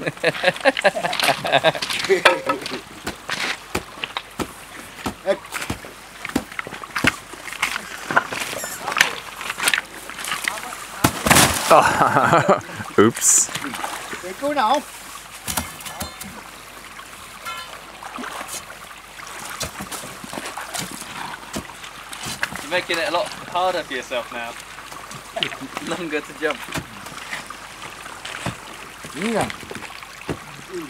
Oops. Để cuối nào You're making it a lot harder for yourself now. Longer to jump. Đúng ừ.